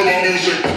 on the music.